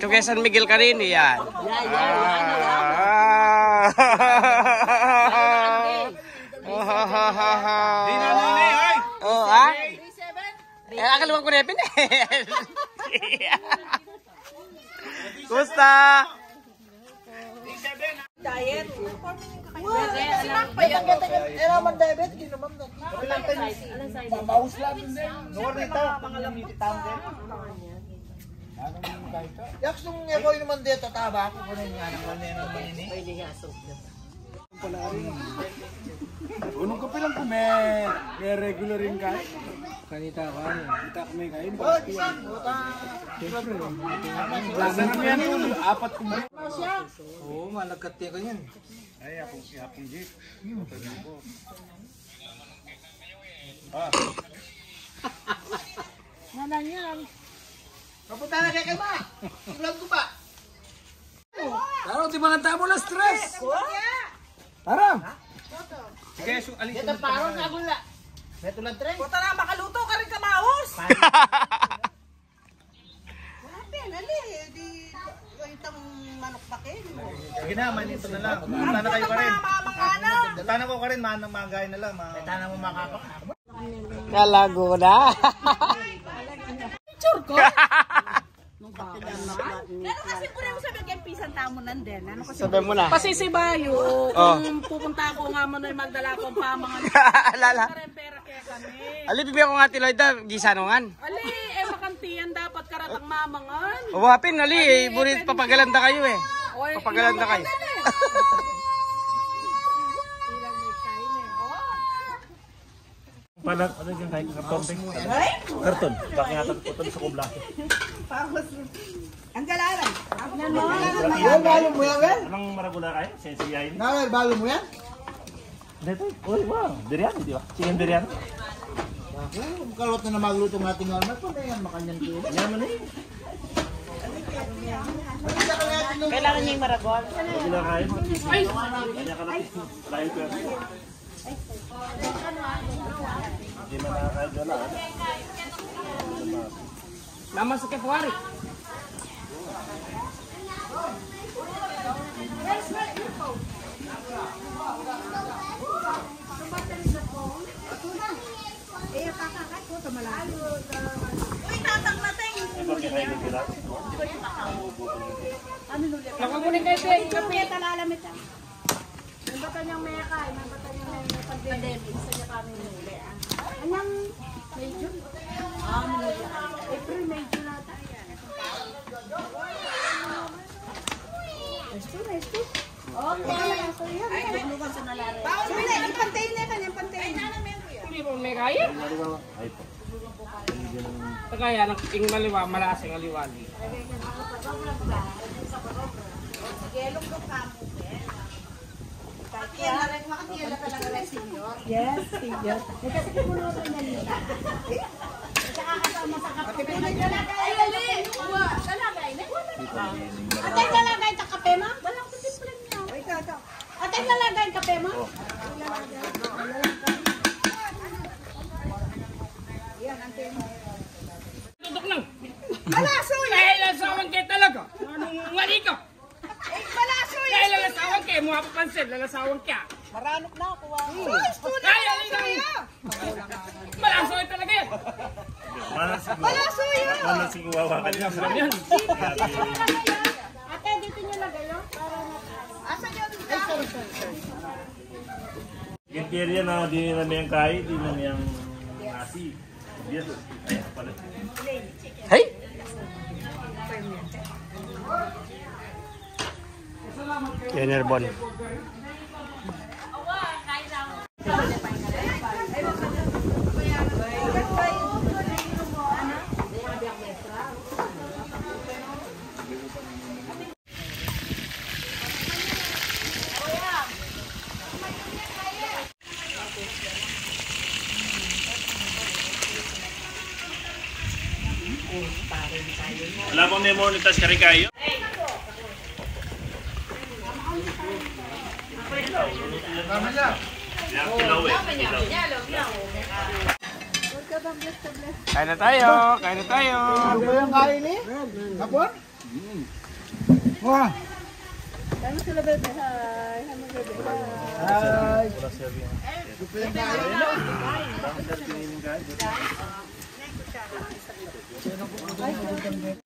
Cukesan Miguel Karini iya. yan. Ah. Ya, ya, Oh. Ah. Eh. Diet. Yan. Sung eko yung naman dito taba ako kunin nga ng kanina naman ini. Unong ka pilang kume, may regular rin kain. Kanita ka, kita kami kain. Oh, isang buta. Lasa na yan, ulo, apat kume. Oo, malagkat ko yan. Ay, apong apong jeep. Kapunta na kay kay ma. Vlog ko pa. Taro, di mga tamo na stress. Tara. Sige, so, alis. Ito paro na gula. Ito lang tre. Puta na, makaluto ka rin kamaos. Grabe, nali. Di, itang manok bakin. Sige na, manito na lang. Punta na kayo ka rin. Punta na ko ka rin, manang magay na lang. Tana mo makapak. Kalago na. Ano kasi po rin sabi kay pisan tamo nandun. Ano kasi Sabi mo na. Kasi si Bayo, Oh. kung pupunta ako nga mo na magdala akong pamangan. Alala. Karen pera kaya kami. Ali, bibigyan ko nga tiloy da, gisanongan. Ali, eh makantiyan dapat karatang mamangan. Uwapin, ali, eh, burit papagalanda kayo eh. Oy, Papagalanda kayo. Panak, ano yung kain karton? Karton. Bakit nga karton sa kubla? Ang galaran. Yan balo mo yan, wel. Anong maragula kayo? Sensiyain? Nawel balo mo yan. Dito. Uy, wow. Biryani, di ba? Chicken. Ako, kalot na na magluto ng ating normal. Kung yan makanyan ko. Yaman eh. Kailangan niya yung maragol. Ay! Kanya ka lang. Layo ko yan. Hindi man nakakaidyo na. Nama sa Kefwari. Uy, tatang matay. Hindi ba yung tatang? Ano nulit? Nakamunin kayo, Tay. Kapit. Ang bata niyang pandemic. Isa niya kami nuli ah. Anong June? Ah, May April, May June ata. Esto, esto. Okay. So, yan. Tuglugan sa nalari. Sige na, ipantayin na yan. Ipantayin. Hindi mo may kaya. Ay po. Kaya ng king maliwa, malasing aliwali. Yes, senior. Eh, kasi puno rin na nila. Saka kasama sa kape. Ay, ali! Talagay na. Ate, talagay ta kape mo? Walang kutimplan niya. Ay, ito. Ate, talagay kape? Tutok asawang ka. Maranok na ako. Hmm. Ay, Kaya lang kaya. Malasoy talaga yan. Malasoy yan. Malasoy ah. kuwawa ka ah. niya. Maram yan. Ate, dito niyo lagay yun. Asan yun? Ay. Interior na di na niyang kain, di na niyang nasi. Yes. Ay, pala. Hey! Enerbon. mo ni monetize kari kayo. Kain na tayo, kain na tayo. Ano ba yung kain eh? Kapon? Wah. Ano sila bebe? Hi. Ano bebe? Hi. Hi. Hi. Hi.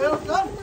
Well done.